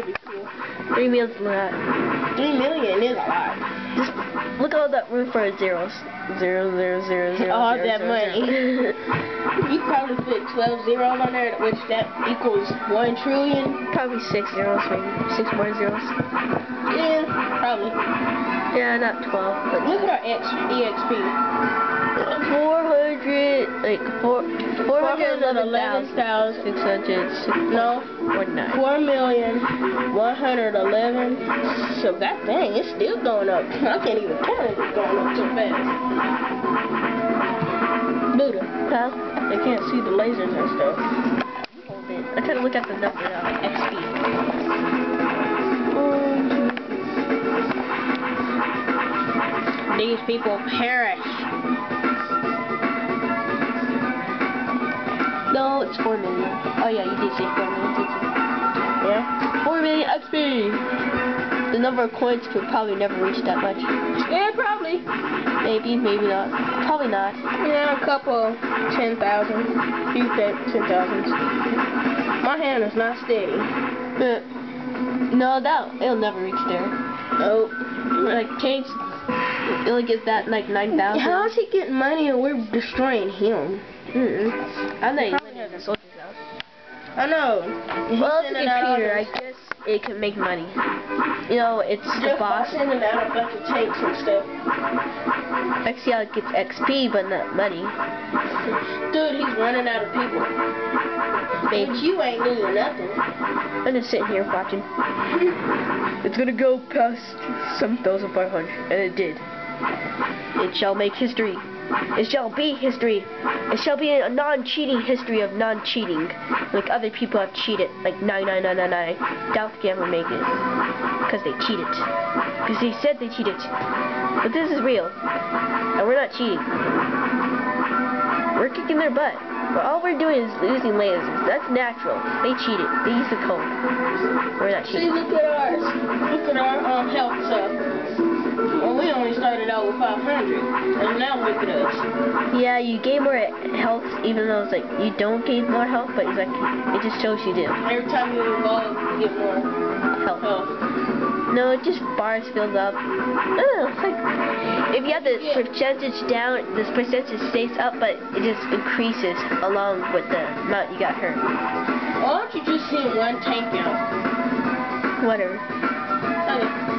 Three lot. Three million is a lot. Just look at all that room for zeros. Zero, zero, zero, zero. All zero, that zero, money. zero. You probably put 12 zeros on there, which that equals 1 trillion. Probably six zeros, maybe. Six more zeros. Yeah, probably. Yeah, not 12, but Look at our X, EXP. 400, like, four, 411,600. No, Or nine. 4 million 111. So that thing, it's still going up. I can't even count it. It's going up so fast. Buddha, Huh? they can't see the lasers and stuff. Hold it. I'm trying to look at the number now, like XP. These people perish. No, it's 4 million. Oh yeah, you did say 4 million, did you? Yeah? 4 million XP! The number of coins could probably never reach that much. Yeah, probably. Maybe, maybe not. Probably not. Yeah, a couple, 10,000. Few ten- 10,000. My hand is not steady. But, no, that, it'll never reach there. Oh. Like, Tanks, it only gets that, like, 9,000. How is he getting money and we're destroying him? Mm-mm. I know you Probably live in has soldier's house. I know. Well, it's a out computer. I guess it can make money. You know, it's the boss. sending out a bunch of tanks and stuff. I see how it gets XP, but not money. Dude, he's running out of people. But you ain't losing nothing. I'm just sitting here watching. It's gonna go past 7,500, and it did. It shall make history. It shall be history. It shall be a non-cheating history of non-cheating. Like other people have cheated, like 99999. Doubt can ever make it. Because they cheated. Because they said they cheated. But this is real. And we're not cheating. We're kicking their butt. But all we're doing is losing lasers. That's natural. They cheated. They used the code. We're not See, cheating. look at ours. Look at our um, health stuff. Well, we only started out with 500. And now look at us. Yeah, you gain more health, even though it's like you don't gain more health, but it's like it just shows you do Every time you evolve, you get more health. health. No, it just bars fills up. It's like if you have the percentage down, this percentage stays up, but it just increases along with the amount you got hurt. Why don't you just send one tank out? Whatever. Okay.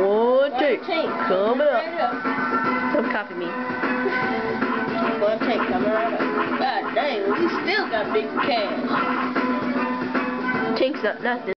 One tank. coming up. Up. Don't copy me. One tank coming right up. God dang, we still got big cash. Tank's not nothing.